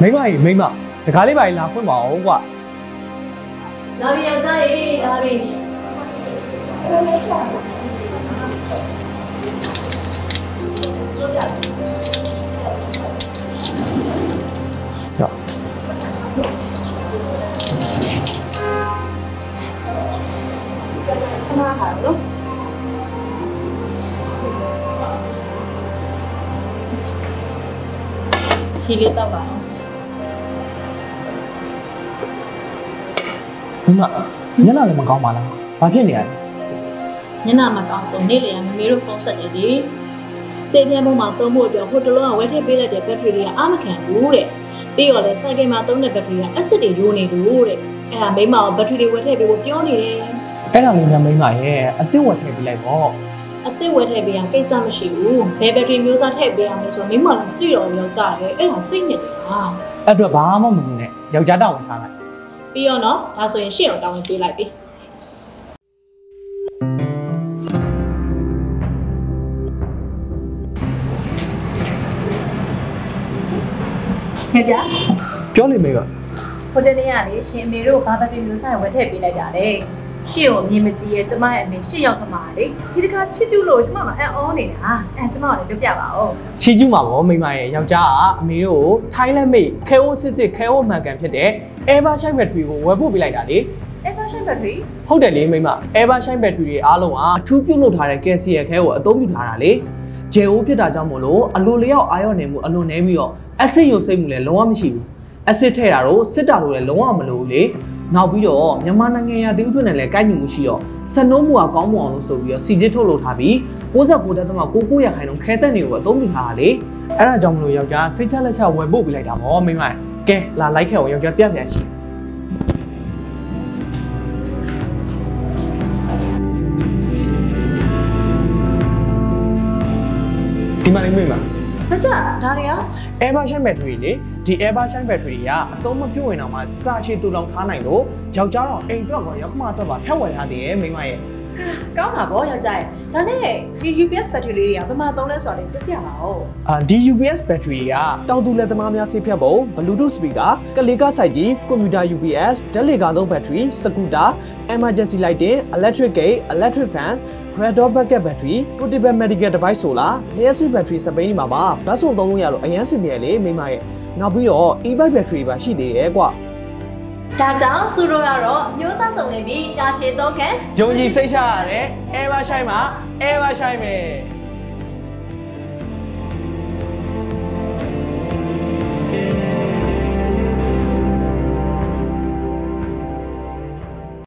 မိမကြီးမိမတကားလေးပါလာဖွင့်ပါအောင်ကွာလာပြီအောင်သားရေလာပြီကြောက်ခဏခါနော် ရှီလေးတော့ပါအောင်မိမညနာလည်းမကောင်းပါလားဘာဖြစ်နေရလဲညနာမကောင်းဆိုနေ့လေကမမေတို့ဖုန်းဆက်တယ်လေစေပြဲပုံမှာသုံးဖို့အတွက်ဟိုတလုံးကဝယ်ထည့်ပေးလိုက်တဲ့ဘက်ထရီတွေကအာမခံဘူးတဲ့ပြီးတော့လေစိုက်ကင်မှာသုံးတဲ့ဘက်ထရီကအက်ဆစ်တွေယိုနေလို့တဲ့အဲ့ဒါမိမအောင်ဘက်ထရီတွေဝယ်ထည့်ပေးဖို့ပြောနေတယ်အဲ့ဒါလေးညမိမရဲ့အစ်စ်ဝတ်ထည့်ပေးလိုက်ပေါ့ အသစ်ဝယ်ထည့်ပေးရကိစ္စမရှိဘူးဘယ်ဘက်ထရီမျိုးစားထည့်ပေးရမလဲဆိုတော့မိမလည်းမသိတော့ဘူးယောက်ျားရဲ့အဲ့ဒါစိတ်ညစ်တယ်ဟာအဲ့အတွက်ဘာမှမလုပ်နဲ့ယောက်ျားတောင်းဝင်ထားလိုက်ပြီးတော့နော်ဒါဆိုရင်ရှင့်အောင်တောင်းဝင်ပေးလိုက်ပြီခင်ဗျာပြောလိမ့်မယ်ကဟိုတနေ့ကလေရှင်အမေတို့ဘာဘက်ထရီမျိုးစားဝယ်ထည့်ပေးလိုက်တာလေ ရှင့်ကိုမြင်မကြည့်ရဲ့ကျမရဲ့အမေရှင့်ရောက်ခမှာလေဒီတခါချစ်ကျူလို့ကျမကအံ့ဩနေတာအဲကျမကလည်းပြောပြပါဦးချီကျူးမှာပေါ့မိမရဲ့ယောက်ျားကအမေတို့ကိုထိုင်းလက်မိတ်ခဲအိုးစစ်စစ်ခဲအိုးမှန်ကန်ဖြစ်တဲ့ Ever Shine Battery ကိုဝယ်ပို့ပေးလိုက်တာလေ Evershin battery ဟုတ်တယ်လေမိမ Ever Shine Battery တွေအားလုံးကအထူးပြုလုပ်ထားတဲ့ calcium ခဲကိုအသုံးပြုထားတာလေဂျယ်အိုးဖြစ်တာကြောင့်မို့လို့အလိုလျောက်အာရုံနေမှုအလွန်နေပြီးတော့ acid ရုပ်စိတ်မှုလည်းလုံးဝမရှိဘူး acid ထည့်တာတော့စစ်တာတော့လည်းလုံးဝမလိုဘူးလေ နောက်ပြီးတော့မြန်မာနိုင်ငံရသီးဥထွန်းနဲ့လည်းကိုက်ညီမှုရှိတော့စနိုးမှုကကောင်းမွန်အောင်လို့ဆိုပြီးတော့စီဂျစ်ထုတ်လုပ်ထားပြီး69.99ရာခိုင်နှုန်းခဲသက်တွေကိုအသုံးပြုထားတာလေအဲ့ဒါကြောင့်မလို့ယောက်ျားစိတ်ချလက်ချဝယ်ပို့ပေးလိုက်တာပေါ့မိမကဲလာလိုက်ခဲ့အောင်ယောက်ျားပြပြရှိဒီမှာလေးမိမ မကြဒါတွေက Ever Shine Battery လေဒီ Ever Shine Battery တွေကအသုံးမပြုတ်ရင်တော့မှစာချေတူလောင်ထားနိုင်လို့ယောက်ျားတော့အိမ်အတွက်ကောရောက်ခမအတွက်ပါထက်ဝယ်ထားသေးရဲ့မိမရဲ့ ကောင်းတာဗောယောက်ျားရဲ့ဒါနဲ့ဒီ UPS battery လေးတွေကဘယ်မှာသုံးလဲဆိုတာလေးသိပြပါဦးအာဒီ UPS battery ကတောင်သူလက်သမားများဆေးဖြတ်ပုံ Bluetooth speaker ကလီကာစိုက်ကြီးကွန်ပျူတာ UPS ဓာတ်လေကာသုံး battery စကူတာ emergency lighting electric gate electric fan Grador backup battery portable medical device ဆိုလားလျှက်စစ် battery စပိန်ဒီမှာပါဘတ်စုံသုံးလို့ရလို့အရင်စင်ပြဲလေမိမရဲ့နောက်ပြီးတော့ e-bike battery ပါရှိသေးရဲ့ကွာ ဒါကြောင့်သူတို့ကတော့မျိုးစားစုံနေပြီးတာရှည်တော့ခံယုံကြည်စိတ်ချရတယ် Ever Shine မှာ Ever Shine ပဲ